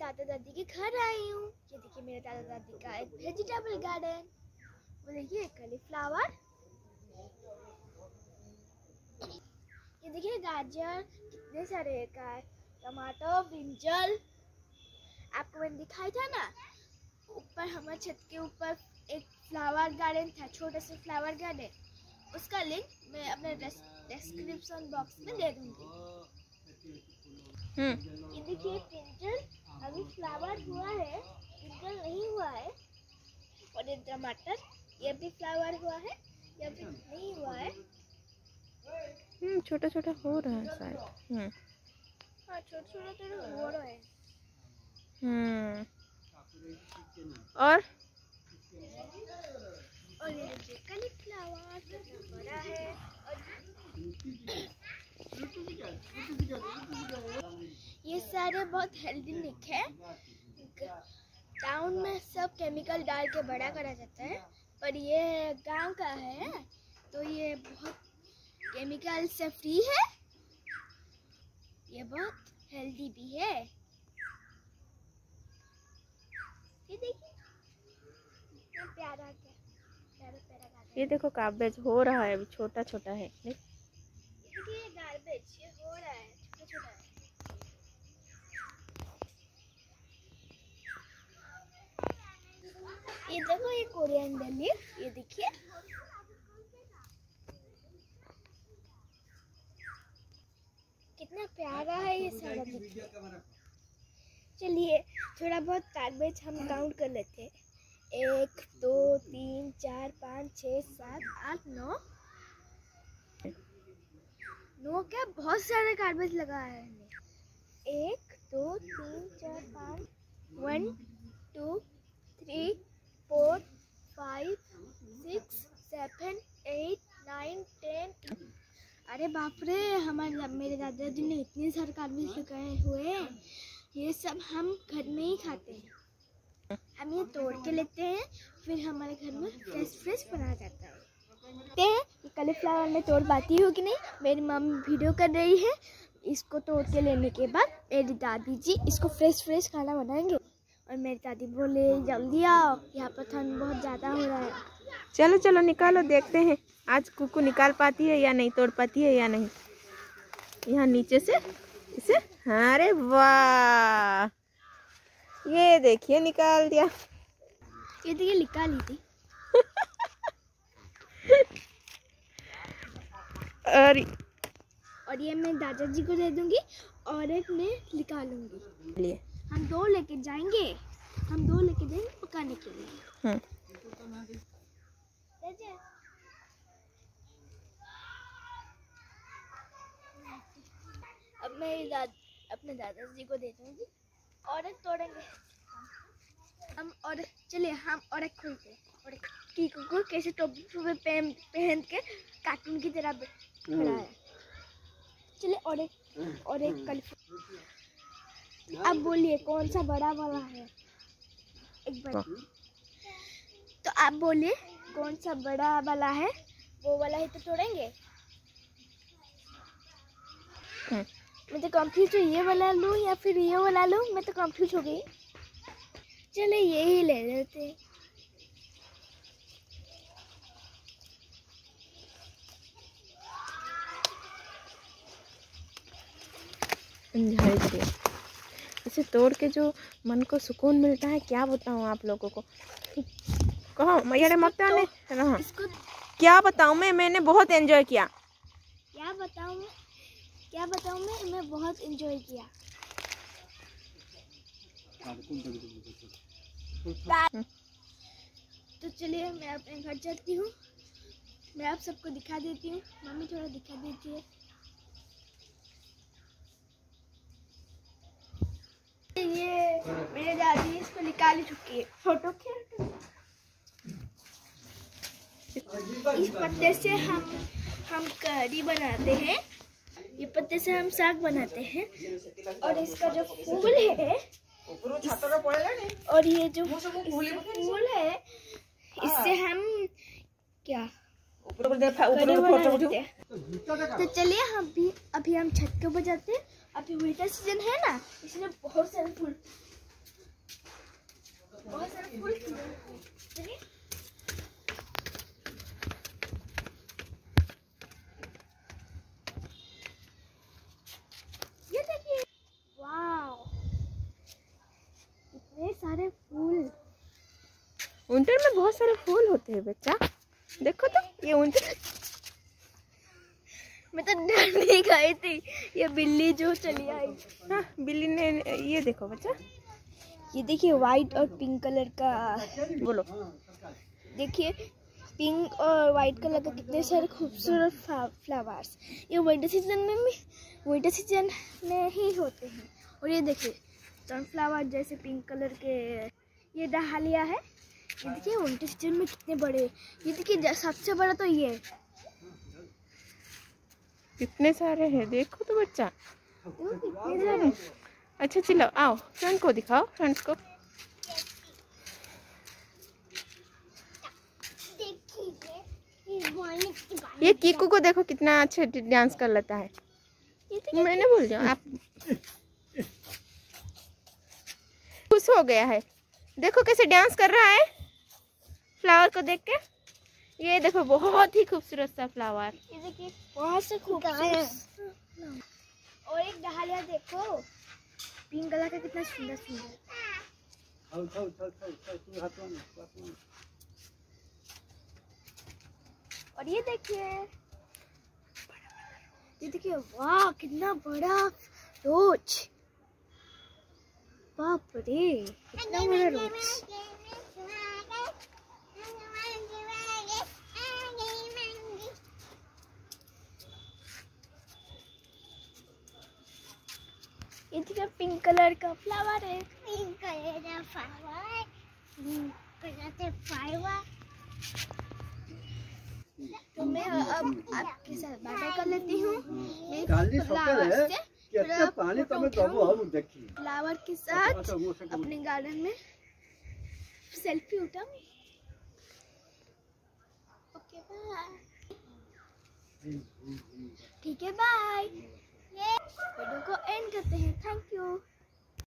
दादा दादी के घर आई हूँ। ये देखिए मेरे दादा दादी का एक वेजिटेबल गार्डन वो देखिए कलीफ्लावर ये देखिए गाजर कितने सारे का है। टमाटर ब्रिंजल आपको मैंने दिखाया था ना ऊपर हमारे छत के ऊपर एक फ्लावर गार्डन था छोटा सा फ्लावर गार्डन उसका लिंक मैं अपने डिस्क्रिप्शन बॉक्स में दे दूँगी। हम्म। ये देखिए अभी फ्लावर हुआ है ब्रिंजल नहीं हुआ है। और ये टमाटर ये भी फ्लावर हुआ है ये अभी नहीं हुआ है। हम्म छोटा छोटा हो रहा है शायद। हम्म। हाँ छोटे छोटे तो हो रहे हैं। हम्म। और? और ये देखिए कलीफ्लावर कितना बड़ा है। और ये सारे बहुत हेल्दी निक है। टाउन में सब केमिकल डाल के बड़ा करा जाता है पर ये गाँव का है तो ये बहुत केमिकल से फ्री है। ये बहुत हेल्दी भी है। ये देखिए प्यारा क्या प्यारा प्यारा ये देखो कागज़ हो रहा है अभी छोटा छोटा है देख। ये गार्बेज ये हो रहा है छोटा छोटा है ये ये लीफ ये देखिए कितना प्यारा है ये सारा देखिए चलिए, थोड़ा बहुत गार्बेज हम काउंट कर लेते हैं। एक, दो, तीन, चार, पाँच छः सात, आठ, नौ। नो क्या? बहुत सारा गार्बेज लगा है हमने। एक, दो, तीन, चार, पाँच। One two three four five six seven eight nine ten अरे बाप रे, हमारे मेरे दादा दादाजी ने इतने सारे गार्बेज लगाए हुए हैं। ये सब हम घर में ही खाते हैं। हम ये तोड़ के लेते हैं, फिर हमारे घर में फ्रेश फ्रेश बनाया जाता है। देखते कलीफ्लावर में तोड़ पाती हूँ कि नहीं। मेरी मम्मी वीडियो कर रही है। इसको तोड़ के लेने के बाद मेरी दादी जी इसको फ्रेश फ्रेश खाना बनाएँगे। और मेरी दादी बोले जल्दी आओ यहाँ पर ठंड बहुत ज़्यादा हो रहा है। चलो चलो निकालो देखते हैं आज कुकू निकाल पाती है या नहीं तोड़ पाती है या नहीं। यहाँ नीचे से इसे अरे वाह! ये देखिए निकाल दिया। ये देखिए निकाली थी। और और ये मैं दादाजी को दे दूँगी और एक मैं निकालूँगी। लिए हम दो लेके जाएँगे। हम दो लेके जाएँगे पकाने के लिए। हम्म। अब मैं दाद अपने दादाजी को दे दूँगी। और एक तोड़ेंगे। हम और चलिए हम और एक खोलते हैं। और एक की को कैसे टोपी पहन पहन के कार्टून की तरह खड़ा है। चलिए और एक और एक कल अब बोलिए कौन सा बड़ा वाला है? एक बार। तो आप बोलिए कौन सा बड़ा वाला है? वो वाला ही तो तोड़ेंगे? हम्म। मैं तो कंफ्यूज हूँ ये वाला लूँ या फिर ये वाला लूँ? मैं तो कंफ्यूज हो गई। चले ये ही ले लेते हैं। झाड़ी इसे तोड़ के जो मन को सुकून मिलता है क्या बताऊँ आप लोगों को? कहो मैया मत आने। क्या बताऊँ मैं? मैंने बहुत एंजॉय किया। क्या बताऊँ मैं? क्या बताऊँ मैं? मैं बहुत इंजॉय किया। तो चलिए मैं अपने घर चलती हूँ। मैं आप सबको दिखा देती हूँ। मम्मी थोड़ा दिखा देती है। ये मेरे दादी इसको निकाल चुकी है। फ़ोटो क्या इस पत्ते से हम हम करी बनाते हैं। ये पत्ते से हम साग बनाते हैं। और इसका जो फूल है और ये जो फूल है इससे हम क्या? हैं। तो चलिए हम भी अभी हम छत के ऊपर जाते हैं। अभी विंटर सीज़न है ना, इसलिए बहुत सारे फूल। बहुत सारे फूल। चलिए। ये सारे फूल। विंटर में बहुत सारे फूल होते हैं बच्चा। देखो तो ये विंटर मैं तो डर नहीं गई थी। ये बिल्ली जो चली आई। हाँ बिल्ली ने ये देखो बच्चा। ये देखिए वाइट और पिंक कलर का। बोलो। देखिए पिंक और वाइट कलर का कितने सारे खूबसूरत फ्लावर्स ये विंटर सीज़न में भी विंटर सीज़न में ही होते हैं। और ये देखिए सनफ्लावर जैसे पिंक कलर के ये डहालिया है। ये देखिए विंटर सीज़न में कितने बड़े। ये देखिए सबसे बड़ा तो ये है। कितने सारे हैं, देखो तो बच्चा। अच्छा चलो आओ फ्रेंड को दिखाओ फ्रेंड्स को। ये कीकू को देखो कितना अच्छे डांस कर लेता है। मैंने बोल जाओ आप खुश हो गया है। देखो कैसे डांस कर रहा है। फ्लावर को देख के। ये देखो बहुत ही खूबसूरत सा फ्लावर ये देखिए बहुत से खूबसूरत और एक डहालिया देखो। पिंक कलर का कितना सुंदर सुंदर। और ये देखिए। ये देखिए वाह कितना बड़ा रोज। बाप रे कितना बड़ा रोज। ये देखिए पिंक कलर का फ्लावर है। पिंक कलर का फ्लावर पिंक कलर का फ्लावर। तो मैं अब आपके साथ बातें कर लेती हूँ। फ्लावर है से अच्छा फ्लावर के साथ अच्छा वो से अपने गार्डन में। सेल्फी उठाऊँगी ओके बाय ठीक है बाय वीडियो को एंड करते हैं थैंक यू